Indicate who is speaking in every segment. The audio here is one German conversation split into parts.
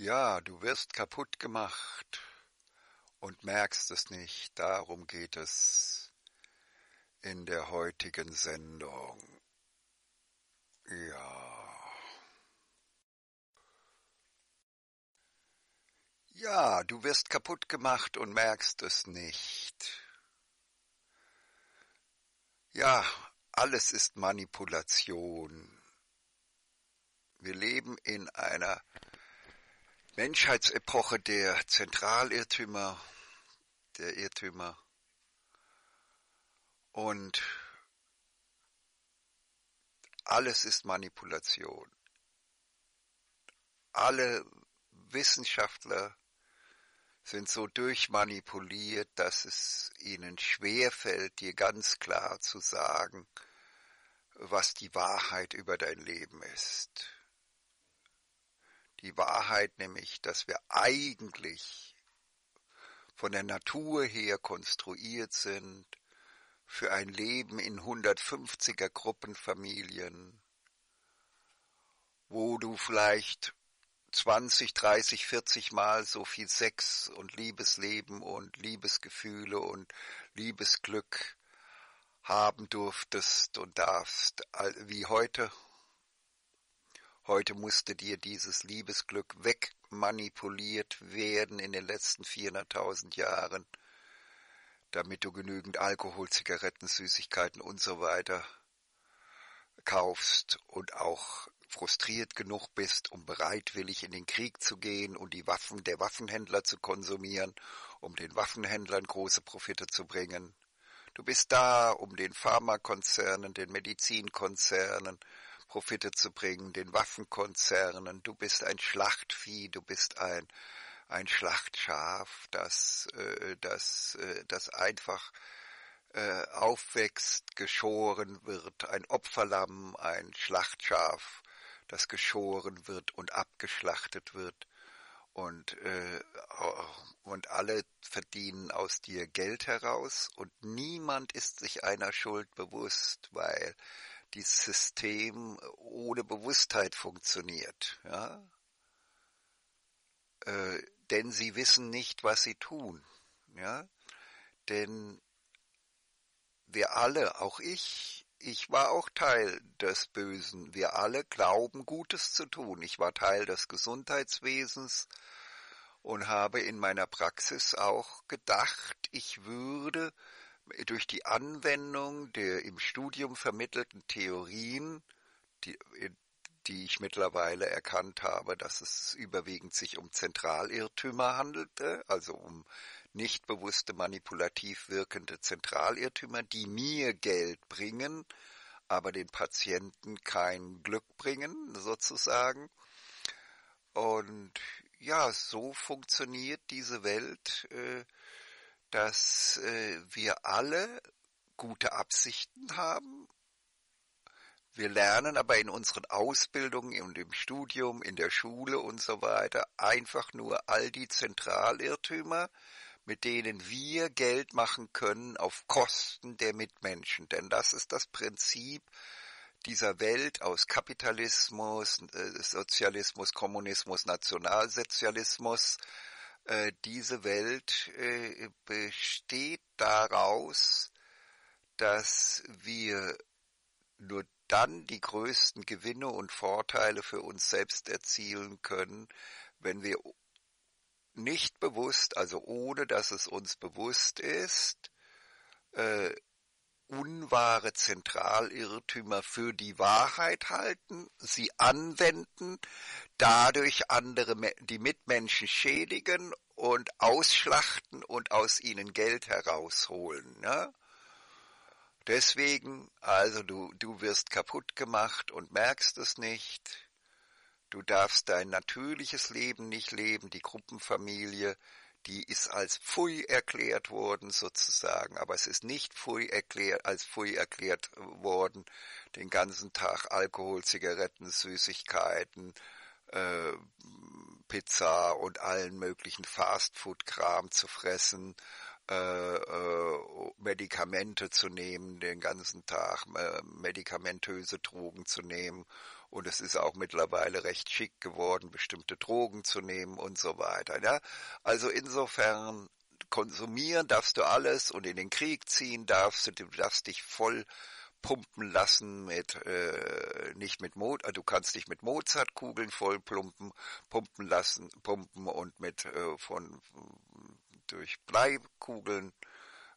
Speaker 1: Ja, du wirst kaputt gemacht und merkst es nicht. Darum geht es in der heutigen Sendung. Ja. Ja, du wirst kaputt gemacht und merkst es nicht. Ja, alles ist Manipulation. Wir leben in einer Menschheitsepoche der Zentralirrtümer, der Irrtümer und alles ist Manipulation. Alle Wissenschaftler sind so durchmanipuliert, dass es ihnen schwerfällt, dir ganz klar zu sagen, was die Wahrheit über dein Leben ist die Wahrheit nämlich, dass wir eigentlich von der Natur her konstruiert sind für ein Leben in 150er Gruppenfamilien, wo du vielleicht 20, 30, 40 Mal so viel Sex und Liebesleben und Liebesgefühle und Liebesglück haben durftest und darfst, wie heute Heute musste dir dieses Liebesglück wegmanipuliert werden in den letzten 400.000 Jahren, damit du genügend Alkohol, Zigaretten, Süßigkeiten und so weiter kaufst und auch frustriert genug bist, um bereitwillig in den Krieg zu gehen und die Waffen der Waffenhändler zu konsumieren, um den Waffenhändlern große Profite zu bringen. Du bist da, um den Pharmakonzernen, den Medizinkonzernen, Profite zu bringen, den Waffenkonzernen. Du bist ein Schlachtvieh, du bist ein ein Schlachtschaf, das äh, das äh, das einfach äh, aufwächst, geschoren wird, ein Opferlamm, ein Schlachtschaf, das geschoren wird und abgeschlachtet wird. Und äh, und alle verdienen aus dir Geld heraus. Und niemand ist sich einer Schuld bewusst, weil dieses System ohne Bewusstheit funktioniert. Ja? Äh, denn sie wissen nicht, was sie tun. Ja? Denn wir alle, auch ich, ich war auch Teil des Bösen. Wir alle glauben, Gutes zu tun. Ich war Teil des Gesundheitswesens und habe in meiner Praxis auch gedacht, ich würde durch die Anwendung der im Studium vermittelten Theorien, die, die ich mittlerweile erkannt habe, dass es überwiegend sich um Zentralirrtümer handelte, also um nicht bewusste manipulativ wirkende Zentralirrtümer, die mir Geld bringen, aber den Patienten kein Glück bringen, sozusagen. Und ja, so funktioniert diese Welt. Äh, dass äh, wir alle gute Absichten haben. Wir lernen aber in unseren Ausbildungen und im Studium, in der Schule und so weiter einfach nur all die Zentralirrtümer, mit denen wir Geld machen können auf Kosten der Mitmenschen. Denn das ist das Prinzip dieser Welt aus Kapitalismus, äh, Sozialismus, Kommunismus, Nationalsozialismus, äh, diese Welt äh, besteht daraus, dass wir nur dann die größten Gewinne und Vorteile für uns selbst erzielen können, wenn wir nicht bewusst, also ohne dass es uns bewusst ist, äh, unwahre Zentralirrtümer für die Wahrheit halten, sie anwenden, dadurch andere, die Mitmenschen schädigen und ausschlachten und aus ihnen Geld herausholen. Ne? Deswegen, also du, du wirst kaputt gemacht und merkst es nicht. Du darfst dein natürliches Leben nicht leben, die Gruppenfamilie, die ist als Pfui erklärt worden sozusagen, aber es ist nicht Pfui erklärt, als Pfui erklärt worden, den ganzen Tag Alkohol, Zigaretten, Süßigkeiten, äh, Pizza und allen möglichen Fastfood-Kram zu fressen, äh, äh, Medikamente zu nehmen den ganzen Tag, äh, medikamentöse Drogen zu nehmen und es ist auch mittlerweile recht schick geworden, bestimmte Drogen zu nehmen und so weiter. Ja? Also insofern konsumieren darfst du alles und in den Krieg ziehen darfst du, du darfst dich voll pumpen lassen mit äh, nicht mit Mo du kannst dich mit Mozartkugeln voll plumpen pumpen lassen pumpen und mit äh, von durch Bleikugeln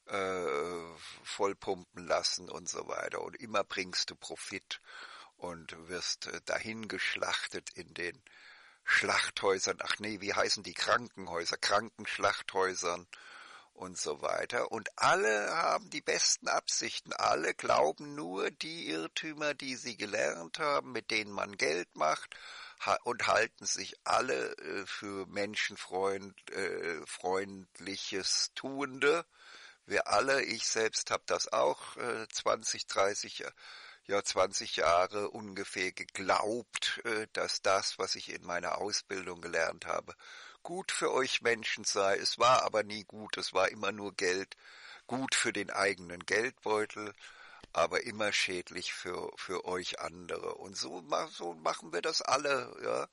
Speaker 1: äh, vollpumpen lassen und so weiter und immer bringst du Profit und wirst äh, dahin geschlachtet in den Schlachthäusern, ach nee, wie heißen die Krankenhäuser, Krankenschlachthäusern und so weiter. Und alle haben die besten Absichten, alle glauben nur die Irrtümer, die sie gelernt haben, mit denen man Geld macht und halten sich alle äh, für menschenfreundliches äh, Tuende. Wir alle, ich selbst habe das auch 20, 30 Jahre ja 20 Jahre ungefähr geglaubt, äh, dass das, was ich in meiner Ausbildung gelernt habe, gut für euch Menschen sei. Es war aber nie gut, es war immer nur Geld, gut für den eigenen Geldbeutel, aber immer schädlich für, für euch andere. Und so, so machen wir das alle, ja.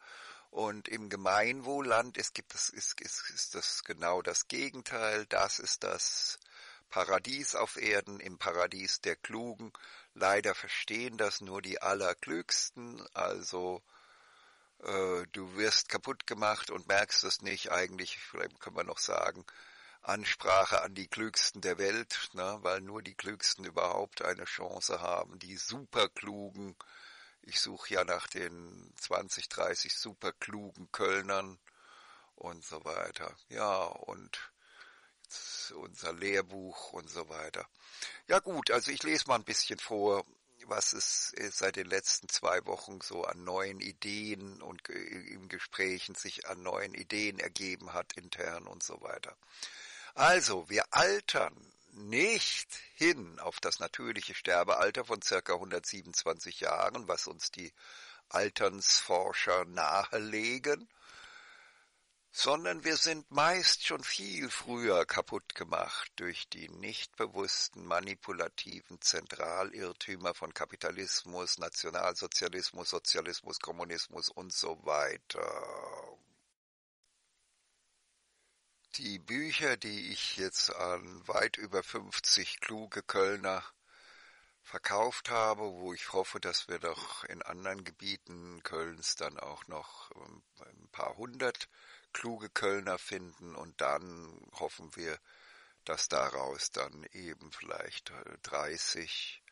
Speaker 1: Und im Gemeinwohlland ist, gibt es, ist, ist, ist das genau das Gegenteil. Das ist das Paradies auf Erden, im Paradies der Klugen. Leider verstehen das nur die Allerklügsten, also äh, du wirst kaputt gemacht und merkst es nicht. Eigentlich, vielleicht können wir noch sagen, Ansprache an die Klügsten der Welt, ne, weil nur die Klügsten überhaupt eine Chance haben. Die Superklugen, ich suche ja nach den 20, 30 superklugen Kölnern und so weiter. Ja, und unser Lehrbuch und so weiter. Ja gut, also ich lese mal ein bisschen vor, was es seit den letzten zwei Wochen so an neuen Ideen und in Gesprächen sich an neuen Ideen ergeben hat, intern und so weiter. Also, wir altern nicht hin auf das natürliche Sterbealter von circa 127 Jahren, was uns die Alternsforscher nahelegen, sondern wir sind meist schon viel früher kaputt gemacht durch die nicht bewussten manipulativen Zentralirrtümer von Kapitalismus, Nationalsozialismus, Sozialismus, Kommunismus und so weiter. Die Bücher, die ich jetzt an weit über 50 kluge Kölner verkauft habe, wo ich hoffe, dass wir doch in anderen Gebieten Kölns dann auch noch ähm, ein paar hundert kluge Kölner finden und dann hoffen wir, dass daraus dann eben vielleicht 30 äh,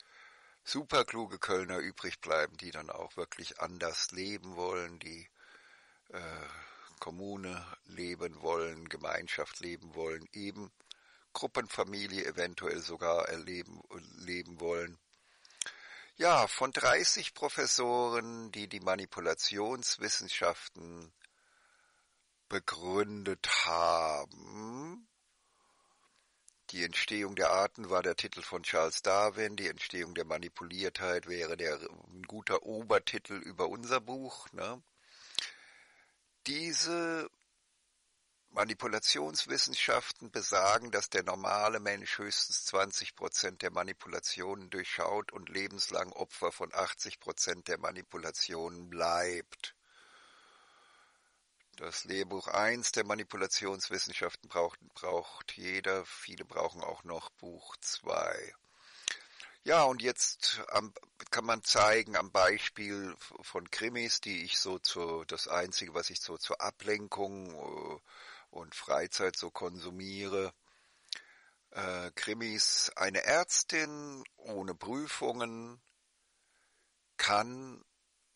Speaker 1: superkluge Kölner übrig bleiben, die dann auch wirklich anders leben wollen, die äh, Kommune leben wollen, Gemeinschaft leben wollen, eben Gruppenfamilie eventuell sogar erleben leben wollen. Ja, von 30 Professoren, die die Manipulationswissenschaften begründet haben. Die Entstehung der Arten war der Titel von Charles Darwin, die Entstehung der Manipuliertheit wäre der ein guter Obertitel über unser Buch. Ne? Diese Manipulationswissenschaften besagen, dass der normale Mensch höchstens 20 Prozent der Manipulationen durchschaut und lebenslang Opfer von 80 Prozent der Manipulationen bleibt. Das Lehrbuch 1 der Manipulationswissenschaften braucht, braucht jeder. Viele brauchen auch noch Buch 2. Ja, und jetzt kann man zeigen am Beispiel von Krimis, die ich so zu, das einzige, was ich so zur Ablenkung äh, und Freizeit so konsumiere. Äh, Krimis, eine Ärztin ohne Prüfungen kann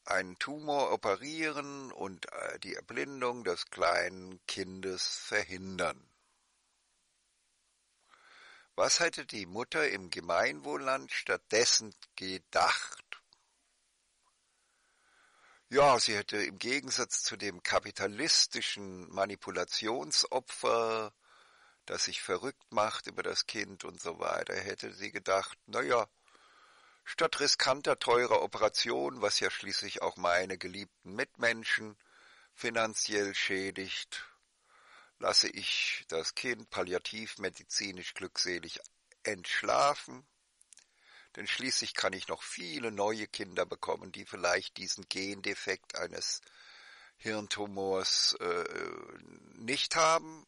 Speaker 1: einen Tumor operieren und äh, die Erblindung des kleinen Kindes verhindern. Was hätte die Mutter im Gemeinwohlland stattdessen gedacht? Ja, sie hätte im Gegensatz zu dem kapitalistischen Manipulationsopfer, das sich verrückt macht über das Kind und so weiter, hätte sie gedacht, na ja, Statt riskanter, teurer Operation, was ja schließlich auch meine geliebten Mitmenschen finanziell schädigt, lasse ich das Kind palliativmedizinisch glückselig entschlafen. Denn schließlich kann ich noch viele neue Kinder bekommen, die vielleicht diesen Gendefekt eines Hirntumors äh, nicht haben.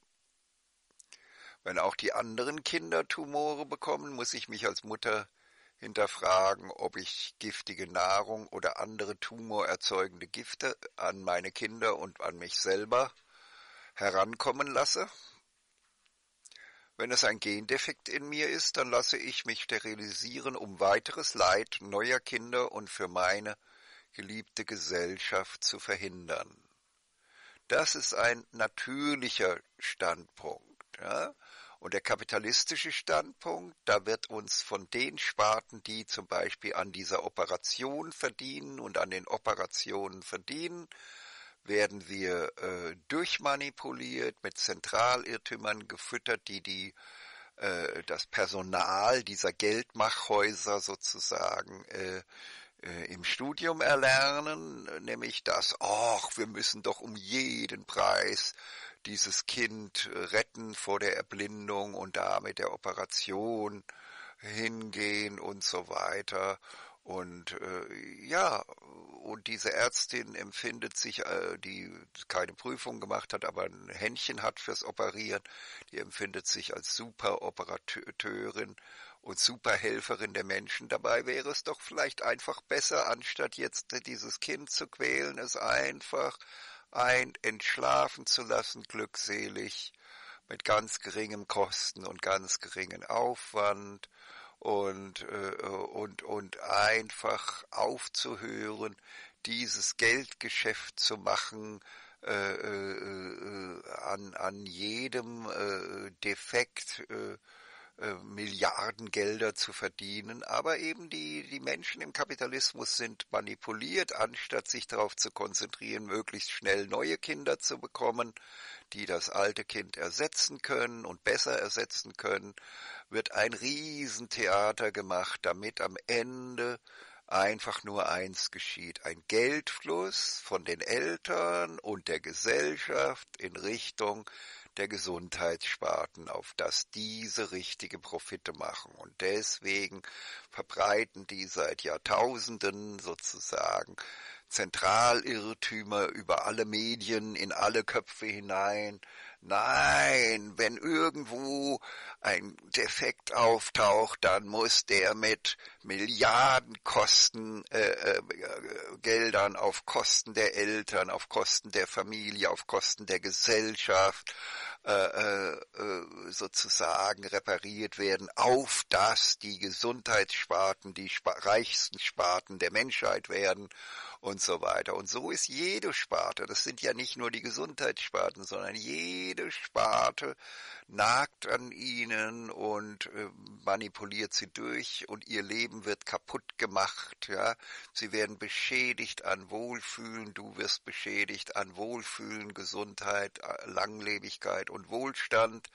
Speaker 1: Wenn auch die anderen Kinder Tumore bekommen, muss ich mich als Mutter hinterfragen, ob ich giftige Nahrung oder andere tumorerzeugende Gifte an meine Kinder und an mich selber herankommen lasse. Wenn es ein Gendefekt in mir ist, dann lasse ich mich sterilisieren, um weiteres Leid neuer Kinder und für meine geliebte Gesellschaft zu verhindern. Das ist ein natürlicher Standpunkt. Ja? Und der kapitalistische Standpunkt, da wird uns von den Sparten, die zum Beispiel an dieser Operation verdienen und an den Operationen verdienen, werden wir äh, durchmanipuliert, mit Zentralirrtümern gefüttert, die die äh, das Personal dieser Geldmachhäuser sozusagen äh, äh, im Studium erlernen, nämlich das, ach, wir müssen doch um jeden Preis dieses Kind retten vor der Erblindung und damit der Operation hingehen und so weiter. Und äh, ja, und diese Ärztin empfindet sich, äh, die keine Prüfung gemacht hat, aber ein Händchen hat fürs Operieren, die empfindet sich als Superoperateurin und Superhelferin der Menschen. Dabei wäre es doch vielleicht einfach besser, anstatt jetzt dieses Kind zu quälen, es einfach ein entschlafen zu lassen, glückselig, mit ganz geringem Kosten und ganz geringen Aufwand und, äh, und, und einfach aufzuhören, dieses Geldgeschäft zu machen, äh, äh, an, an jedem äh, Defekt äh, Milliardengelder zu verdienen, aber eben die, die Menschen im Kapitalismus sind manipuliert, anstatt sich darauf zu konzentrieren, möglichst schnell neue Kinder zu bekommen, die das alte Kind ersetzen können und besser ersetzen können, wird ein Riesentheater gemacht, damit am Ende einfach nur eins geschieht, ein Geldfluss von den Eltern und der Gesellschaft in Richtung der Gesundheitssparten, auf dass diese richtige Profite machen. Und deswegen verbreiten die seit Jahrtausenden sozusagen Zentralirrtümer über alle Medien, in alle Köpfe hinein, Nein, wenn irgendwo ein Defekt auftaucht, dann muss der mit Milliardenkosten äh, äh, Geldern auf Kosten der Eltern, auf Kosten der Familie, auf Kosten der Gesellschaft äh, äh, sozusagen repariert werden, auf dass die Gesundheitssparten die reichsten Sparten der Menschheit werden und so weiter. Und so ist jede Sparte, das sind ja nicht nur die Gesundheitssparten, sondern jede Sparte nagt an ihnen und äh, manipuliert sie durch und ihr Leben wird kaputt gemacht, ja. Sie werden beschädigt an Wohlfühlen, du wirst beschädigt an Wohlfühlen, Gesundheit, äh, Langlebigkeit und Wohlstand,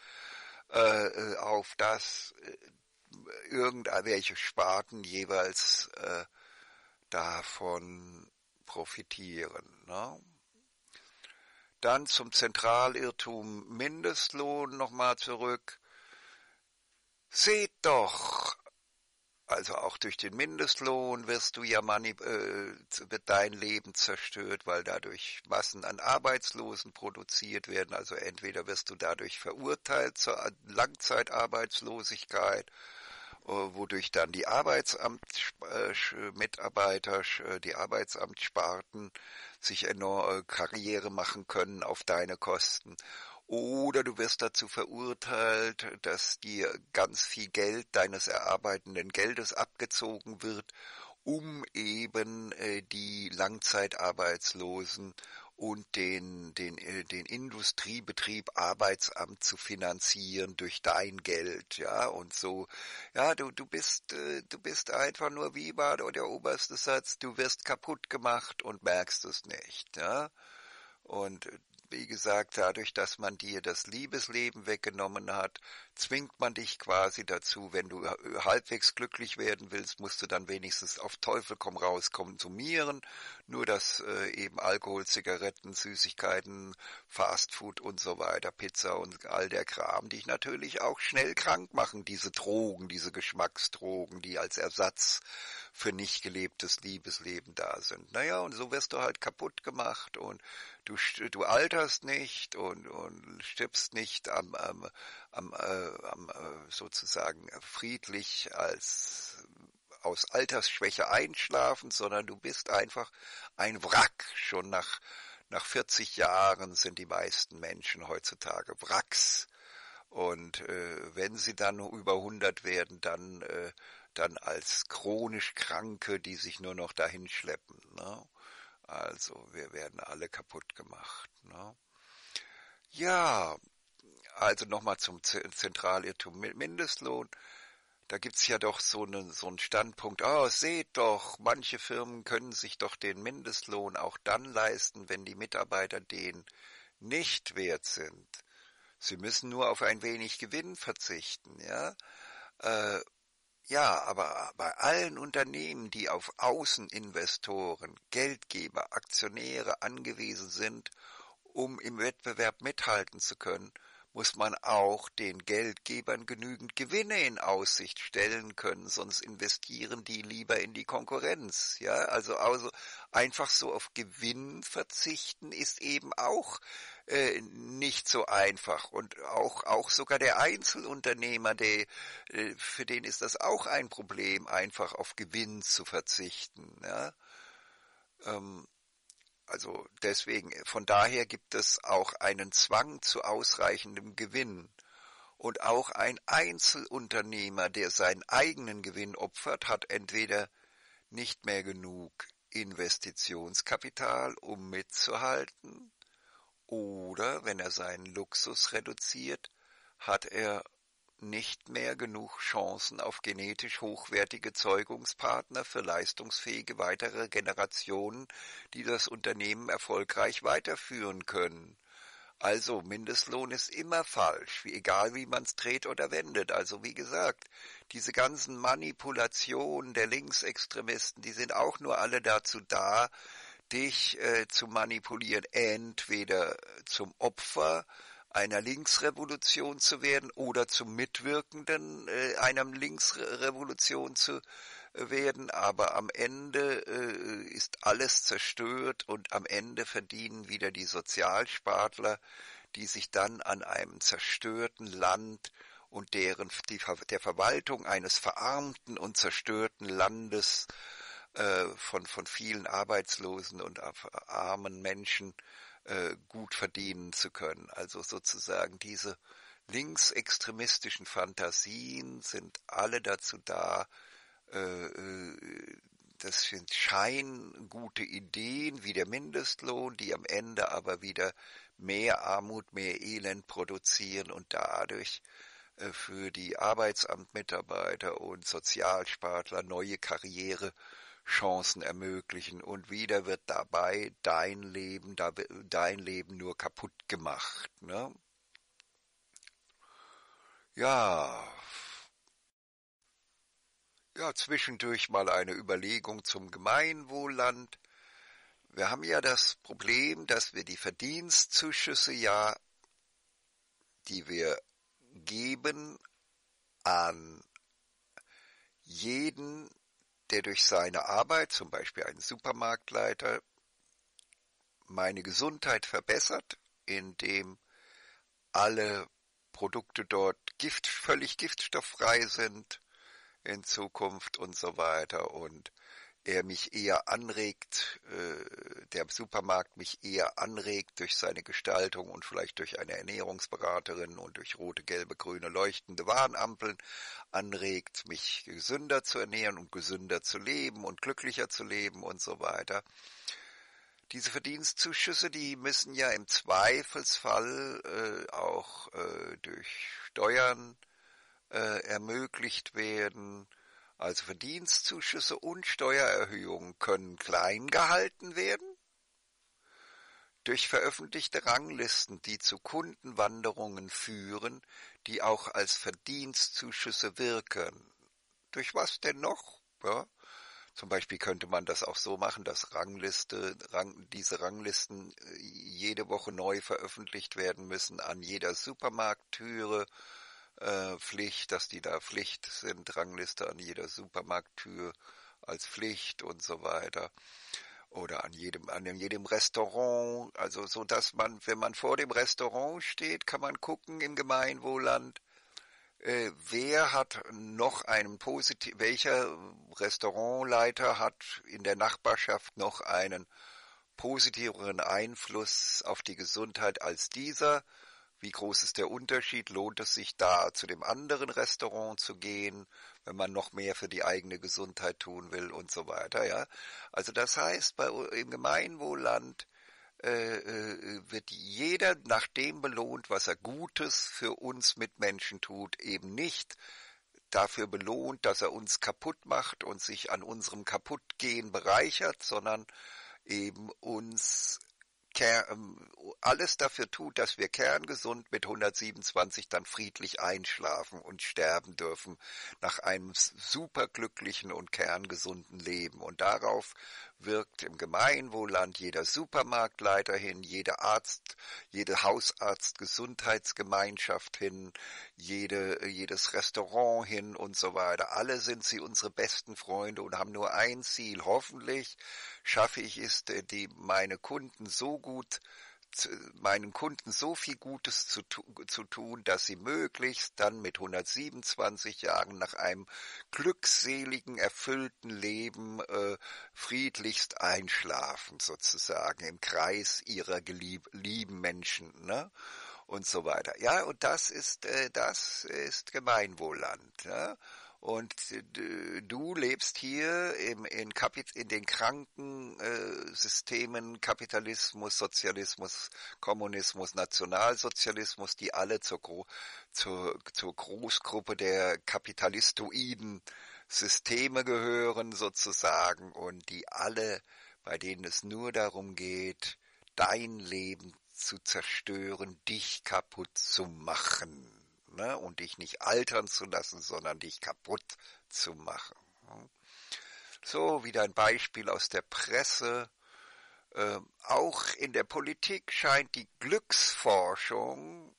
Speaker 1: äh, äh, auf das irgendwelche Sparten jeweils äh, davon profitieren. Ne? Dann zum Zentralirrtum Mindestlohn nochmal zurück. Seht doch, also auch durch den Mindestlohn wirst du ja mani äh, wird dein Leben zerstört, weil dadurch Massen an Arbeitslosen produziert werden. Also entweder wirst du dadurch verurteilt zur Langzeitarbeitslosigkeit wodurch dann die Arbeitsamtsmitarbeiter, äh, die Arbeitsamtssparten sich enorme Karriere machen können auf deine Kosten. Oder du wirst dazu verurteilt, dass dir ganz viel Geld deines erarbeitenden Geldes abgezogen wird, um eben äh, die Langzeitarbeitslosen und den, den, äh, den Industriebetrieb Arbeitsamt zu finanzieren durch dein Geld, ja, und so, ja, du, du bist, äh, du bist einfach nur, wie war der oberste Satz, du wirst kaputt gemacht und merkst es nicht, ja, und wie gesagt, dadurch, dass man dir das Liebesleben weggenommen hat, zwingt man dich quasi dazu, wenn du halbwegs glücklich werden willst, musst du dann wenigstens auf Teufel komm raus konsumieren. Nur dass äh, eben Alkohol, Zigaretten, Süßigkeiten, Fastfood und so weiter, Pizza und all der Kram, dich natürlich auch schnell krank machen, diese Drogen, diese Geschmacksdrogen, die als Ersatz für nicht gelebtes Liebesleben da sind. Naja, und so wirst du halt kaputt gemacht und du, du alterst nicht und, und stirbst nicht am, am, am, äh, am äh, sozusagen friedlich als aus Altersschwäche einschlafen, sondern du bist einfach ein Wrack. Schon nach, nach 40 Jahren sind die meisten Menschen heutzutage Wracks. Und äh, wenn sie dann über 100 werden, dann, äh, dann als chronisch Kranke, die sich nur noch dahin schleppen. Ne? Also wir werden alle kaputt gemacht. Ne? Ja, also nochmal zum Zentralirrtum Mindestlohn. Da gibt's ja doch so einen, so einen Standpunkt, oh, seht doch, manche Firmen können sich doch den Mindestlohn auch dann leisten, wenn die Mitarbeiter den nicht wert sind. Sie müssen nur auf ein wenig Gewinn verzichten, ja. Äh, ja, aber bei allen Unternehmen, die auf Außeninvestoren, Geldgeber, Aktionäre angewiesen sind, um im Wettbewerb mithalten zu können, muss man auch den Geldgebern genügend Gewinne in Aussicht stellen können, sonst investieren die lieber in die Konkurrenz. Ja, also, also einfach so auf Gewinn verzichten ist eben auch äh, nicht so einfach und auch auch sogar der Einzelunternehmer, der äh, für den ist das auch ein Problem, einfach auf Gewinn zu verzichten. Ja? Ähm, also deswegen, von daher gibt es auch einen Zwang zu ausreichendem Gewinn. Und auch ein Einzelunternehmer, der seinen eigenen Gewinn opfert, hat entweder nicht mehr genug Investitionskapital, um mitzuhalten, oder wenn er seinen Luxus reduziert, hat er nicht mehr genug Chancen auf genetisch hochwertige Zeugungspartner für leistungsfähige weitere Generationen, die das Unternehmen erfolgreich weiterführen können. Also Mindestlohn ist immer falsch, wie, egal wie man es dreht oder wendet. Also wie gesagt, diese ganzen Manipulationen der Linksextremisten, die sind auch nur alle dazu da, dich äh, zu manipulieren, entweder zum Opfer einer Linksrevolution zu werden oder zum Mitwirkenden äh, einer Linksrevolution zu äh, werden, aber am Ende äh, ist alles zerstört und am Ende verdienen wieder die Sozialspartler, die sich dann an einem zerstörten Land und deren die, der Verwaltung eines verarmten und zerstörten Landes äh, von von vielen Arbeitslosen und armen Menschen äh, gut verdienen zu können. Also sozusagen diese linksextremistischen Fantasien sind alle dazu da, äh, äh, das sind scheingute Ideen wie der Mindestlohn, die am Ende aber wieder mehr Armut, mehr Elend produzieren und dadurch für die Arbeitsamtmitarbeiter und Sozialspartler neue Karriere Chancen ermöglichen und wieder wird dabei dein Leben, dein Leben nur kaputt gemacht. Ne? Ja, ja, zwischendurch mal eine Überlegung zum Gemeinwohlland. Wir haben ja das Problem, dass wir die Verdienstzuschüsse ja, die wir geben an jeden der durch seine Arbeit, zum Beispiel ein Supermarktleiter, meine Gesundheit verbessert, indem alle Produkte dort Gift, völlig giftstofffrei sind in Zukunft und so weiter. Und er mich eher anregt, äh, der Supermarkt mich eher anregt durch seine Gestaltung und vielleicht durch eine Ernährungsberaterin und durch rote, gelbe, grüne leuchtende Warnampeln anregt, mich gesünder zu ernähren und gesünder zu leben und glücklicher zu leben und so weiter. Diese Verdienstzuschüsse, die müssen ja im Zweifelsfall äh, auch äh, durch Steuern äh, ermöglicht werden also Verdienstzuschüsse und Steuererhöhungen können klein gehalten werden. durch veröffentlichte Ranglisten, die zu Kundenwanderungen führen, die auch als Verdienstzuschüsse wirken. Durch was denn noch? Ja? Zum Beispiel könnte man das auch so machen, dass Rangliste, Rang, diese Ranglisten äh, jede Woche neu veröffentlicht werden müssen an jeder Supermarkttüre. Äh, Pflicht, dass die da Pflicht sind, Rangliste an jeder Supermarkttür als Pflicht und so weiter oder an jedem, an jedem Restaurant, also so dass man, wenn man vor dem Restaurant steht, kann man gucken im Gemeinwohlland, äh, wer hat noch einen positiv, welcher Restaurantleiter hat in der Nachbarschaft noch einen positiveren Einfluss auf die Gesundheit als dieser? Wie groß ist der Unterschied? Lohnt es sich da zu dem anderen Restaurant zu gehen? wenn man noch mehr für die eigene Gesundheit tun will und so weiter, ja. Also das heißt, bei, im Gemeinwohlland äh, äh, wird jeder nach dem belohnt, was er Gutes für uns Mitmenschen tut, eben nicht dafür belohnt, dass er uns kaputt macht und sich an unserem Kaputtgehen bereichert, sondern eben uns alles dafür tut, dass wir kerngesund mit 127 dann friedlich einschlafen und sterben dürfen nach einem superglücklichen und kerngesunden Leben. Und darauf wirkt im Gemeinwohlland jeder Supermarktleiter hin, jeder Arzt, jede Hausarzt, Gesundheitsgemeinschaft hin, jede, jedes Restaurant hin und so weiter. Alle sind sie unsere besten Freunde und haben nur ein Ziel. Hoffentlich schaffe ich es, die, meine Kunden so gut meinen Kunden so viel Gutes zu, zu, tun, dass sie möglichst dann mit 127 Jahren nach einem glückseligen, erfüllten Leben äh, friedlichst einschlafen, sozusagen im Kreis ihrer geliebten Menschen, ne? und so weiter. Ja, und das ist äh, das ist Gemeinwohlland. Ne? Und du lebst hier im, in, Kapit in den kranken äh, Systemen Kapitalismus, Sozialismus, Kommunismus, Nationalsozialismus, die alle zur, Gro zur, zur Großgruppe der kapitalistoiden Systeme gehören sozusagen und die alle, bei denen es nur darum geht, dein Leben zu zerstören, dich kaputt zu machen ne? und dich nicht altern zu lassen, sondern dich kaputt zu machen. So, wieder ein Beispiel aus der Presse. Äh, auch in der Politik scheint die Glücksforschung,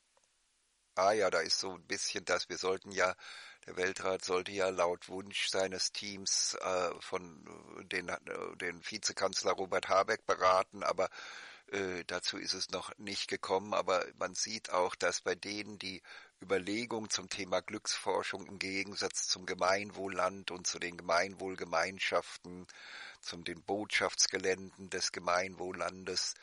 Speaker 1: ah ja, da ist so ein bisschen das, wir sollten ja, der Weltrat sollte ja laut Wunsch seines Teams äh, von den, äh, den Vizekanzler Robert Habeck beraten, aber äh, dazu ist es noch nicht gekommen, aber man sieht auch, dass bei denen die Überlegung zum Thema Glücksforschung im Gegensatz zum Gemeinwohlland und zu den Gemeinwohlgemeinschaften, zum den Botschaftsgeländen des Gemeinwohllandes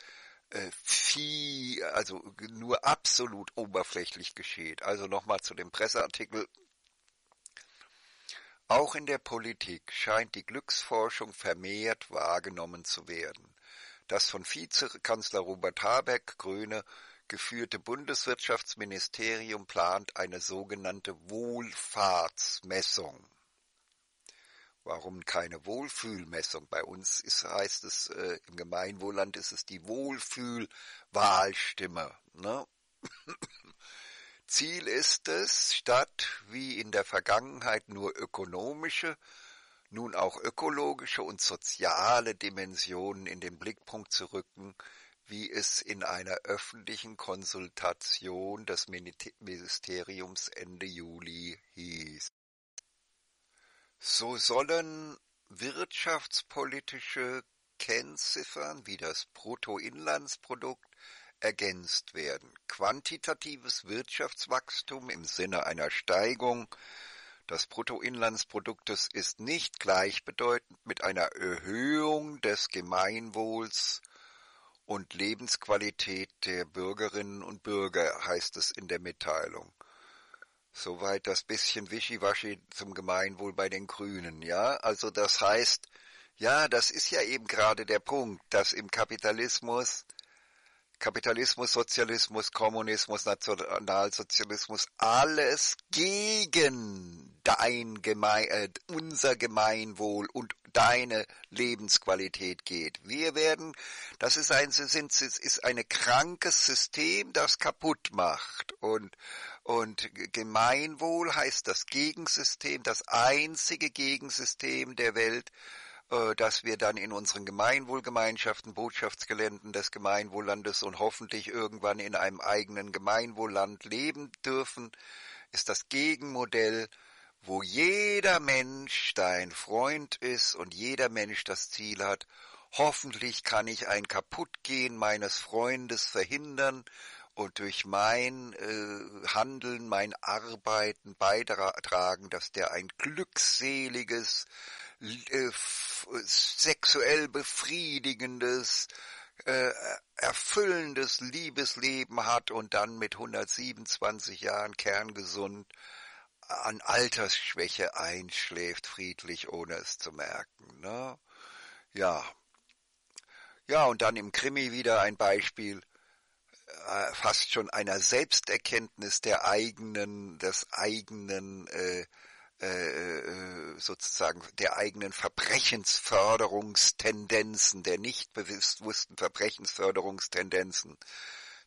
Speaker 1: äh, viel, also nur absolut oberflächlich geschieht. Also nochmal zu dem Presseartikel. Auch in der Politik scheint die Glücksforschung vermehrt wahrgenommen zu werden. Das von Vizekanzler Robert Habeck, Grüne, geführte Bundeswirtschaftsministerium plant eine sogenannte Wohlfahrtsmessung. Warum keine Wohlfühlmessung? Bei uns ist, heißt es, äh, im Gemeinwohlland ist es die Wohlfühlwahlstimme. Ne? Ziel ist es, statt wie in der Vergangenheit nur ökonomische, nun auch ökologische und soziale Dimensionen in den Blickpunkt zu rücken, wie es in einer öffentlichen Konsultation des Ministeriums Ende Juli hieß. So sollen wirtschaftspolitische Kennziffern wie das Bruttoinlandsprodukt ergänzt werden. Quantitatives Wirtschaftswachstum im Sinne einer Steigung des Bruttoinlandsproduktes ist nicht gleichbedeutend mit einer Erhöhung des Gemeinwohls und Lebensqualität der Bürgerinnen und Bürger, heißt es in der Mitteilung. Soweit das bisschen Wischiwaschi zum Gemeinwohl bei den Grünen, ja? Also das heißt, ja, das ist ja eben gerade der Punkt, dass im Kapitalismus Kapitalismus, Sozialismus, Kommunismus, Nationalsozialismus, alles gegen dein Geme äh, unser Gemeinwohl und deine Lebensqualität geht. Wir werden, das ist ein, sind, ist ein krankes System, das kaputt macht und und Gemeinwohl heißt das Gegensystem, das einzige Gegensystem der Welt, äh, dass wir dann in unseren Gemeinwohlgemeinschaften, Botschaftsgeländen des Gemeinwohllandes und hoffentlich irgendwann in einem eigenen Gemeinwohlland leben dürfen, ist das Gegenmodell, wo jeder Mensch dein Freund ist und jeder Mensch das Ziel hat, hoffentlich kann ich ein Kaputtgehen meines Freundes verhindern und durch mein äh, Handeln, mein Arbeiten beitragen, dass der ein glückseliges, äh, sexuell befriedigendes, äh, erfüllendes Liebesleben hat und dann mit 127 Jahren kerngesund an Altersschwäche einschläft, friedlich, ohne es zu merken. Ne? Ja. Ja, und dann im Krimi wieder ein Beispiel äh, fast schon einer Selbsterkenntnis der eigenen, des eigenen äh, äh, äh, sozusagen der eigenen Verbrechensförderungstendenzen, der nicht bewussten Verbrechensförderungstendenzen.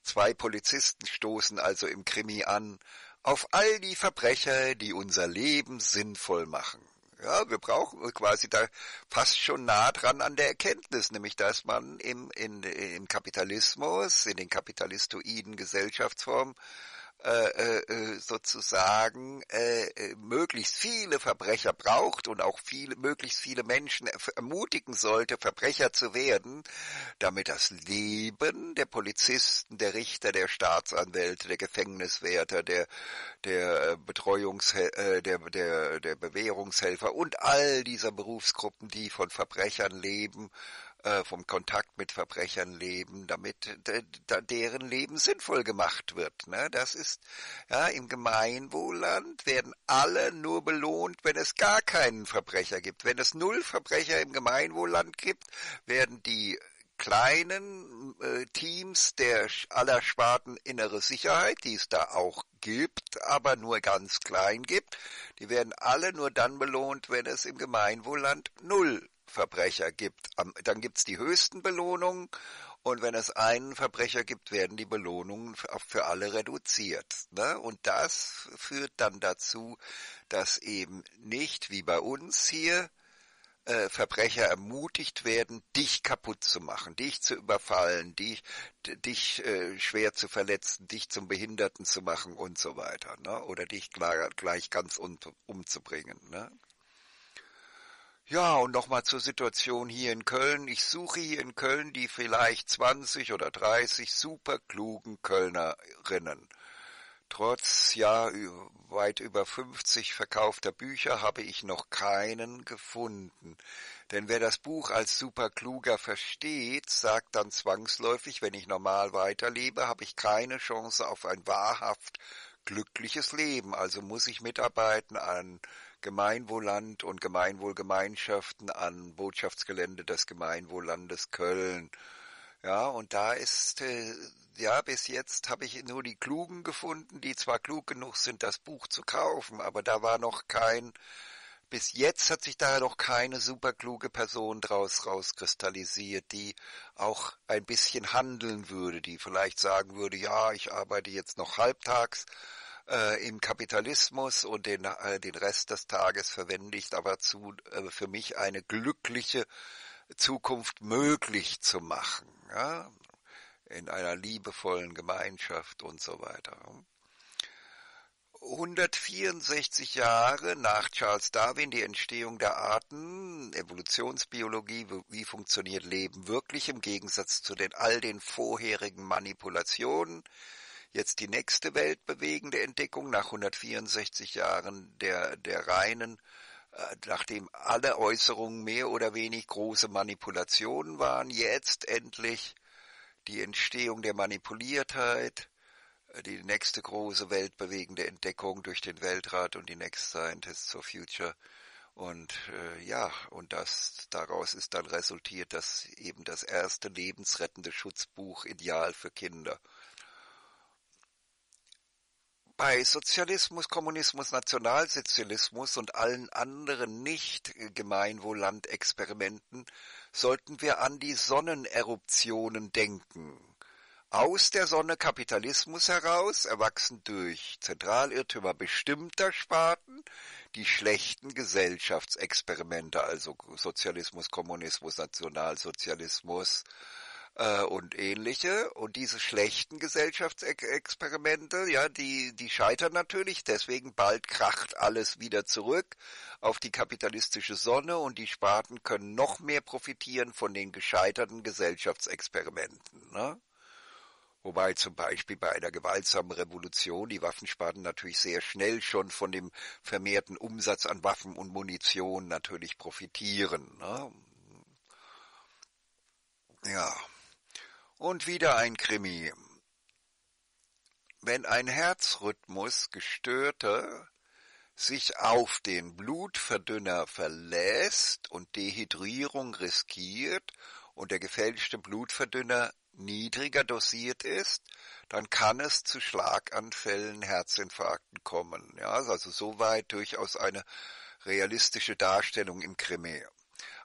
Speaker 1: Zwei Polizisten stoßen also im Krimi an auf all die Verbrecher, die unser Leben sinnvoll machen. Ja, wir brauchen quasi da fast schon nah dran an der Erkenntnis, nämlich dass man im, in, im Kapitalismus, in den kapitalistoiden Gesellschaftsformen äh, äh, sozusagen äh, äh, möglichst viele Verbrecher braucht und auch viele, möglichst viele Menschen ermutigen sollte, Verbrecher zu werden, damit das Leben der Polizisten, der Richter, der Staatsanwälte, der Gefängniswärter, der der Betreuungs äh, der der der Bewährungshelfer und all dieser Berufsgruppen, die von Verbrechern leben, äh, vom Kontakt mit Verbrechern leben, damit deren Leben sinnvoll gemacht wird. Ne? Das ist ja im Gemeinwohlland werden alle nur belohnt, wenn es gar keinen Verbrecher gibt. Wenn es null Verbrecher im Gemeinwohlland gibt, werden die kleinen äh, Teams der aller Sparten innere Sicherheit, die es da auch gibt, aber nur ganz klein gibt, die werden alle nur dann belohnt, wenn es im Gemeinwohlland null Verbrecher gibt. Dann gibt's die höchsten Belohnungen und wenn es einen Verbrecher gibt, werden die Belohnungen für alle reduziert. Ne? Und das führt dann dazu, dass eben nicht wie bei uns hier äh, Verbrecher ermutigt werden, dich kaputt zu machen, dich zu überfallen, dich, dich äh, schwer zu verletzen, dich zum Behinderten zu machen und so weiter. Ne? Oder dich gleich, gleich ganz um, umzubringen. Ne? Ja, und nochmal zur Situation hier in Köln. Ich suche hier in Köln die vielleicht 20 oder 30 superklugen Kölnerinnen. Trotz ja weit über 50 verkaufter Bücher habe ich noch keinen gefunden. Denn wer das Buch als superkluger versteht, sagt dann zwangsläufig, wenn ich normal weiterlebe, habe ich keine Chance auf ein wahrhaft glückliches Leben. Also muss ich mitarbeiten an Gemeinwohlland und Gemeinwohlgemeinschaften an Botschaftsgelände des Gemeinwohllandes Köln. Ja, und da ist, äh, ja, bis jetzt habe ich nur die Klugen gefunden, die zwar klug genug sind, das Buch zu kaufen, aber da war noch kein, bis jetzt hat sich da noch keine superkluge Person draus rauskristallisiert, die auch ein bisschen handeln würde, die vielleicht sagen würde, ja, ich arbeite jetzt noch halbtags, äh, im Kapitalismus und den, äh, den Rest des Tages verwende ich aber zu, äh, für mich eine glückliche Zukunft möglich zu machen, ja, in einer liebevollen Gemeinschaft und so weiter. 164 Jahre nach Charles Darwin die Entstehung der Arten, Evolutionsbiologie, wie funktioniert Leben wirklich im Gegensatz zu den all den vorherigen Manipulationen, jetzt die nächste weltbewegende Entdeckung nach 164 Jahren der, der reinen, äh, nachdem alle Äußerungen mehr oder wenig große Manipulationen waren, jetzt endlich die Entstehung der Manipuliertheit, äh, die nächste große weltbewegende Entdeckung durch den Weltrat und die Next Scientists for Future. Und äh, ja, und das daraus ist dann resultiert, dass eben das erste lebensrettende Schutzbuch ideal für Kinder bei Sozialismus, Kommunismus, Nationalsozialismus und allen anderen Nicht-Gemeinwohlland-Experimenten sollten wir an die Sonneneruptionen denken. Aus der Sonne Kapitalismus heraus, erwachsen durch Zentralirrtümer bestimmter Sparten, die schlechten Gesellschaftsexperimente, also Sozialismus, Kommunismus, Nationalsozialismus, äh, und ähnliche. Und diese schlechten Gesellschaftsexperimente, ja, die, die scheitern natürlich, deswegen bald kracht alles wieder zurück auf die kapitalistische Sonne und die Sparten können noch mehr profitieren von den gescheiterten Gesellschaftsexperimenten. Ne? Wobei zum Beispiel bei einer gewaltsamen Revolution die Waffensparten natürlich sehr schnell schon von dem vermehrten Umsatz an Waffen und Munition natürlich profitieren. Ne? Ja. Und wieder ein Krimi. Wenn ein Herzrhythmus gestörter sich auf den Blutverdünner verlässt und Dehydrierung riskiert und der gefälschte Blutverdünner niedriger dosiert ist, dann kann es zu Schlaganfällen, Herzinfarkten kommen. Ja, also soweit durchaus eine realistische Darstellung im Krimi.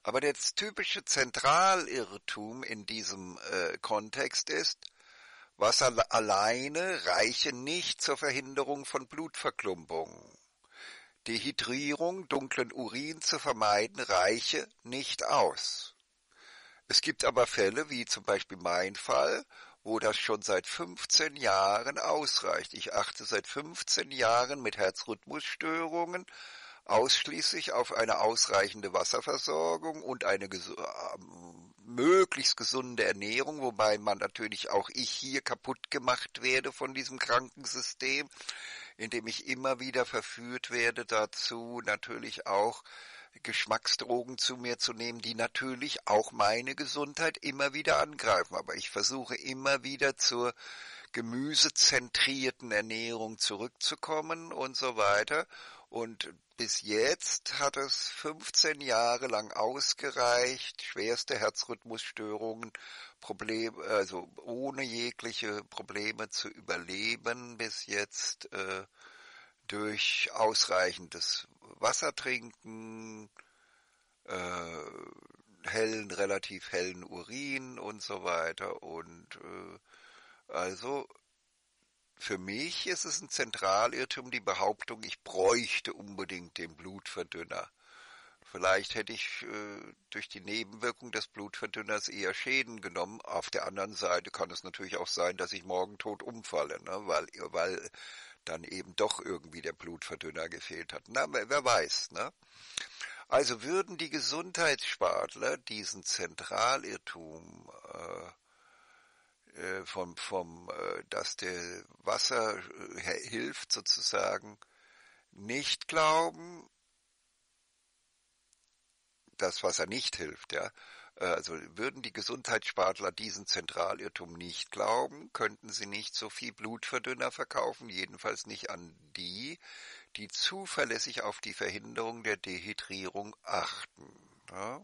Speaker 1: Aber der typische Zentralirrtum in diesem äh, Kontext ist, Wasser alleine reiche nicht zur Verhinderung von Blutverklumpung. Dehydrierung, dunklen Urin zu vermeiden, reiche nicht aus. Es gibt aber Fälle, wie zum Beispiel mein Fall, wo das schon seit 15 Jahren ausreicht. Ich achte seit 15 Jahren mit Herzrhythmusstörungen ausschließlich auf eine ausreichende Wasserversorgung und eine äh, möglichst gesunde Ernährung, wobei man natürlich auch ich hier kaputt gemacht werde von diesem Krankensystem, indem ich immer wieder verführt werde dazu, natürlich auch Geschmacksdrogen zu mir zu nehmen, die natürlich auch meine Gesundheit immer wieder angreifen. Aber ich versuche immer wieder zur gemüsezentrierten Ernährung zurückzukommen und so weiter. Und bis jetzt hat es 15 Jahre lang ausgereicht, schwerste Herzrhythmusstörungen, Probleme, also ohne jegliche Probleme zu überleben bis jetzt äh, durch ausreichendes Wasser trinken, äh, hellen, relativ hellen Urin und so weiter. Und äh, also für mich ist es ein Zentralirrtum die Behauptung, ich bräuchte unbedingt den Blutverdünner. Vielleicht hätte ich äh, durch die Nebenwirkung des Blutverdünners eher Schäden genommen. Auf der anderen Seite kann es natürlich auch sein, dass ich morgen tot umfalle, ne? weil, weil dann eben doch irgendwie der Blutverdünner gefehlt hat. Na, wer weiß, ne? Also würden die Gesundheitsspartler diesen Zentralirrtum äh, äh, vom, vom, äh, dass der Wasser äh, hilft sozusagen, nicht glauben, das Wasser nicht hilft, ja, äh, also würden die Gesundheitsspartler diesen Zentralirrtum nicht glauben, könnten sie nicht so viel Blutverdünner verkaufen, jedenfalls nicht an die, die zuverlässig auf die Verhinderung der Dehydrierung achten. Ja?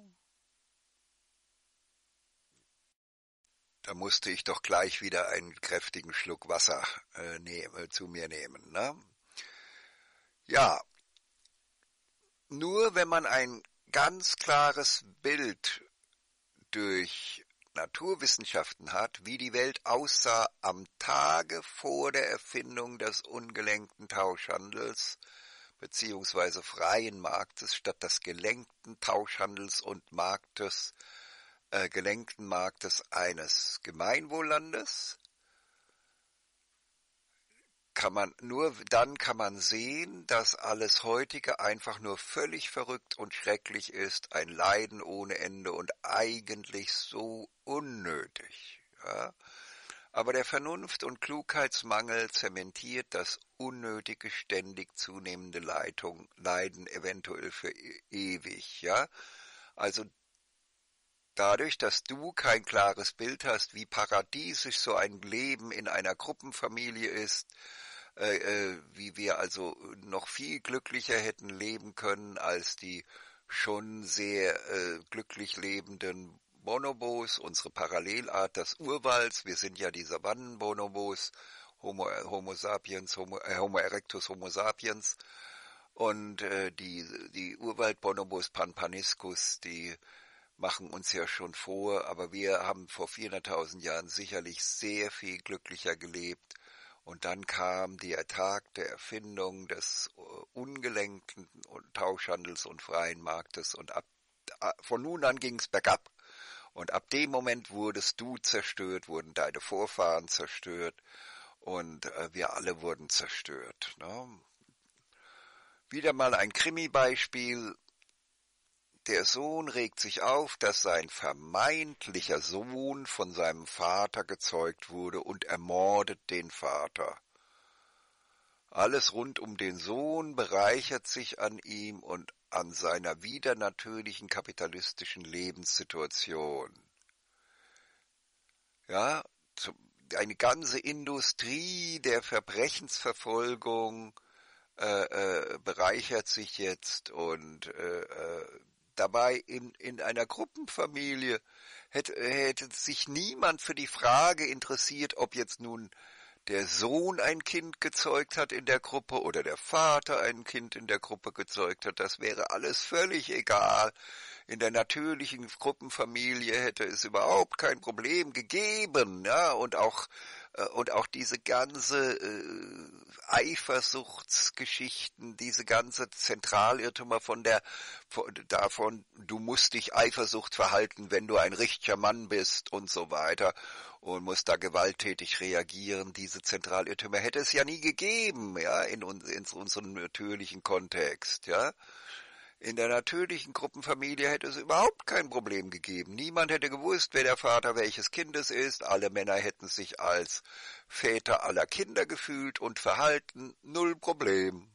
Speaker 1: Da musste ich doch gleich wieder einen kräftigen Schluck Wasser äh, nehm, äh, zu mir nehmen. Ne? Ja, nur wenn man ein ganz klares Bild durch Naturwissenschaften hat, wie die Welt aussah am Tage vor der Erfindung des ungelenkten Tauschhandels beziehungsweise freien Marktes statt des gelenkten Tauschhandels und Marktes, äh, gelenkten Marktes eines Gemeinwohllandes, kann man nur dann kann man sehen, dass alles heutige einfach nur völlig verrückt und schrecklich ist, ein Leiden ohne Ende und eigentlich so unnötig. Ja? Aber der Vernunft und Klugheitsmangel zementiert das unnötige, ständig zunehmende Leitung, Leiden eventuell für e-, ewig. Ja, also Dadurch, dass du kein klares Bild hast, wie paradiesisch so ein Leben in einer Gruppenfamilie ist, äh, äh, wie wir also noch viel glücklicher hätten leben können als die schon sehr äh, glücklich lebenden Bonobos, unsere Parallelart des Urwalds. Wir sind ja die Savannenbonobos Homo, Homo sapiens, Homo, äh, Homo erectus, Homo sapiens. Und äh, die, die Urwaldbonobos Panpaniscus, die machen uns ja schon vor, aber wir haben vor 400.000 Jahren sicherlich sehr viel glücklicher gelebt. Und dann kam der Tag der Erfindung des äh, ungelenkten Tauschhandels und freien Marktes und ab, von nun an ging es bergab. Und ab dem Moment wurdest du zerstört, wurden deine Vorfahren zerstört und äh, wir alle wurden zerstört. Ne? Wieder mal ein Krimi-Beispiel. Der Sohn regt sich auf, dass sein vermeintlicher Sohn von seinem Vater gezeugt wurde und ermordet den Vater. Alles rund um den Sohn bereichert sich an ihm und an seiner widernatürlichen kapitalistischen Lebenssituation. Ja, eine ganze Industrie der Verbrechensverfolgung äh, äh, bereichert sich jetzt und äh, äh Dabei in, in einer Gruppenfamilie hätte, hätte sich niemand für die Frage interessiert, ob jetzt nun der Sohn ein Kind gezeugt hat in der Gruppe oder der Vater ein Kind in der Gruppe gezeugt hat. Das wäre alles völlig egal. In der natürlichen Gruppenfamilie hätte es überhaupt kein Problem gegeben, ja, und auch äh, und auch diese ganze äh, Eifersuchtsgeschichten, diese ganze Zentralirrtümer von der von, davon, du musst dich Eifersucht verhalten, wenn du ein richtiger Mann bist und so weiter und musst da gewalttätig reagieren. Diese Zentralirrtümer hätte es ja nie gegeben, ja, in, in unserem natürlichen Kontext, ja. In der natürlichen Gruppenfamilie hätte es überhaupt kein Problem gegeben. Niemand hätte gewusst, wer der Vater welches Kindes ist. Alle Männer hätten sich als Väter aller Kinder gefühlt und verhalten. Null Problem.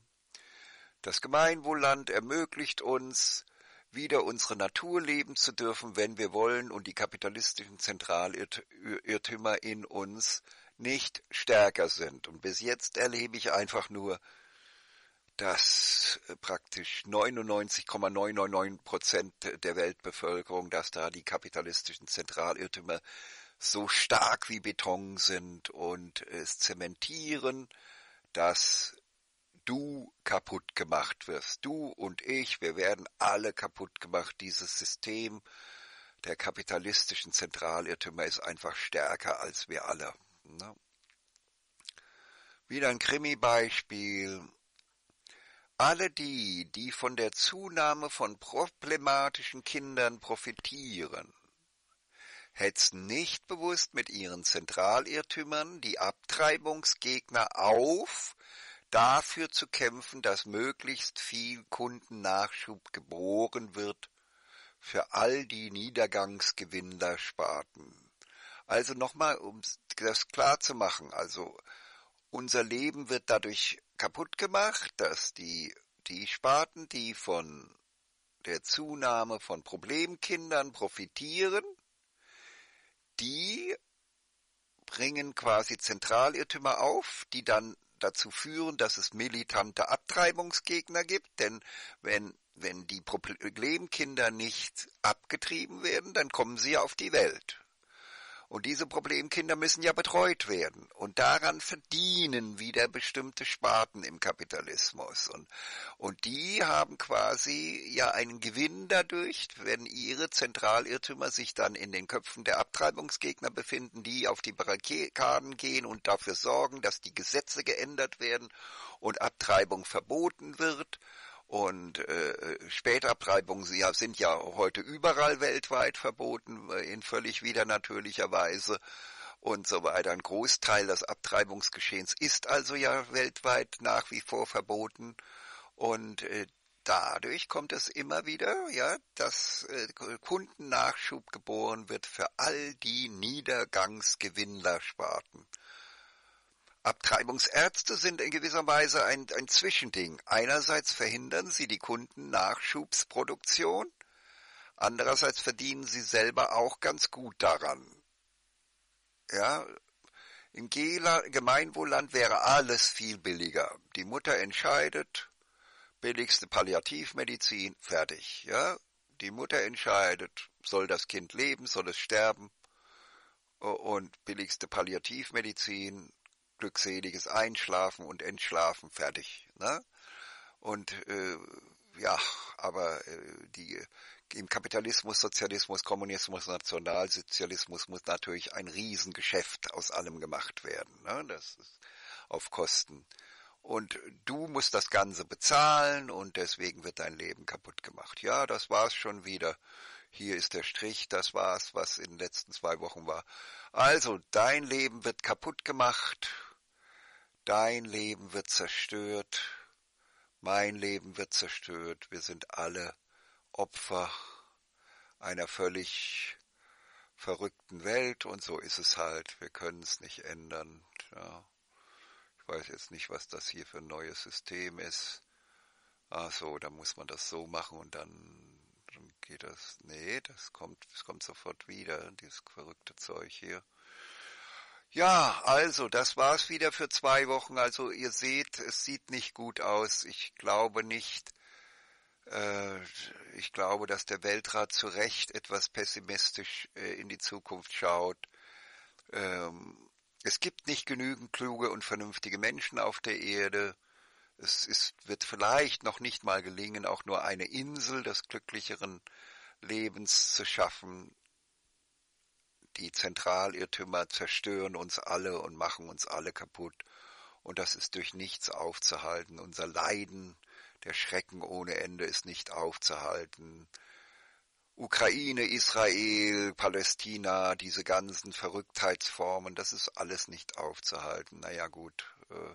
Speaker 1: Das Gemeinwohlland ermöglicht uns, wieder unsere Natur leben zu dürfen, wenn wir wollen, und die kapitalistischen Zentralirrtümer in uns nicht stärker sind. Und bis jetzt erlebe ich einfach nur, dass äh, praktisch 99,999 Prozent der Weltbevölkerung, dass da die kapitalistischen Zentralirrtümer so stark wie Beton sind und es zementieren, dass du kaputt gemacht wirst. Du und ich, wir werden alle kaputt gemacht. Dieses System der kapitalistischen Zentralirrtümer ist einfach stärker als wir alle. Ne? Wieder ein Krimi-Beispiel. Alle die, die von der Zunahme von problematischen Kindern profitieren, hetzen nicht bewusst mit ihren Zentralirrtümern die Abtreibungsgegner auf, dafür zu kämpfen, dass möglichst viel Kundennachschub geboren wird für all die Niedergangsgewinnlersparten. Also nochmal, um das klar zu machen, also unser Leben wird dadurch kaputt gemacht, dass die, die Sparten, die von der Zunahme von Problemkindern profitieren, die bringen quasi Zentralirrtümer auf, die dann dazu führen, dass es militante Abtreibungsgegner gibt, denn wenn wenn die Problemkinder nicht abgetrieben werden, dann kommen sie auf die Welt. Und diese Problemkinder müssen ja betreut werden. Und daran verdienen wieder bestimmte Sparten im Kapitalismus. Und, und die haben quasi ja einen Gewinn dadurch, wenn ihre Zentralirrtümer sich dann in den Köpfen der Abtreibungsgegner befinden, die auf die Barrikaden gehen und dafür sorgen, dass die Gesetze geändert werden und Abtreibung verboten wird und äh, Spätabtreibungen sind ja heute überall weltweit verboten, äh, in völlig widernatürlicher Weise und so weiter. Ein Großteil des Abtreibungsgeschehens ist also ja weltweit nach wie vor verboten und äh, dadurch kommt es immer wieder, ja, dass äh, Kundennachschub geboren wird für all die Niedergangsgewinnlersparten. Abtreibungsärzte sind in gewisser Weise ein, ein Zwischending. Einerseits verhindern sie die Kundennachschubsproduktion, andererseits verdienen sie selber auch ganz gut daran. Ja, im Gemeinwohlland wäre alles viel billiger. Die Mutter entscheidet, billigste Palliativmedizin, fertig. Ja, die Mutter entscheidet, soll das Kind leben, soll es sterben und billigste Palliativmedizin, glückseliges Einschlafen und Entschlafen fertig. Ne? Und äh, ja, aber äh, die im Kapitalismus, Sozialismus, Kommunismus, Nationalsozialismus muss natürlich ein Riesengeschäft aus allem gemacht werden. Ne? Das ist auf Kosten. Und du musst das Ganze bezahlen und deswegen wird dein Leben kaputt gemacht. Ja, das war's schon wieder. Hier ist der Strich, das war's, was in den letzten zwei Wochen war. Also, dein Leben wird kaputt gemacht, dein Leben wird zerstört, mein Leben wird zerstört, wir sind alle Opfer einer völlig verrückten Welt und so ist es halt. Wir können es nicht ändern. Ja. Ich weiß jetzt nicht, was das hier für ein neues System ist. Ach so, da muss man das so machen und dann, dann geht das. Nee, das kommt, das kommt sofort wieder, dieses verrückte Zeug hier. Ja, also, das war's wieder für zwei Wochen. Also, ihr seht, es sieht nicht gut aus. Ich glaube nicht, äh, ich glaube, dass der Weltrat zu Recht etwas pessimistisch äh, in die Zukunft schaut. Ähm, es gibt nicht genügend kluge und vernünftige Menschen auf der Erde. Es ist, wird vielleicht noch nicht mal gelingen, auch nur eine Insel des glücklicheren Lebens zu schaffen. Die Zentralirrtümer zerstören uns alle und machen uns alle kaputt. Und das ist durch nichts aufzuhalten. Unser Leiden der Schrecken ohne Ende ist nicht aufzuhalten. Ukraine, Israel, Palästina, diese ganzen Verrücktheitsformen, das ist alles nicht aufzuhalten. Naja gut, äh,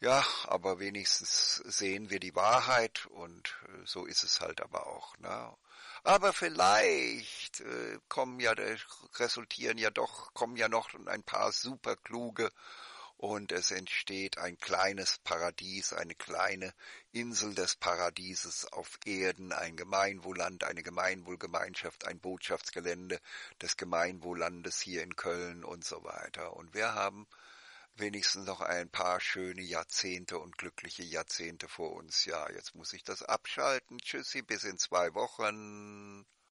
Speaker 1: ja, aber wenigstens sehen wir die Wahrheit und äh, so ist es halt aber auch. Ne? Aber vielleicht äh, kommen ja, resultieren ja doch, kommen ja noch ein paar superkluge und es entsteht ein kleines Paradies, eine kleine Insel des Paradieses auf Erden, ein Gemeinwohlland, eine Gemeinwohlgemeinschaft, ein Botschaftsgelände des Gemeinwohllandes hier in Köln und so weiter. Und wir haben wenigstens noch ein paar schöne Jahrzehnte und glückliche Jahrzehnte vor uns. Ja, jetzt muss ich das abschalten. Tschüssi, bis in zwei Wochen.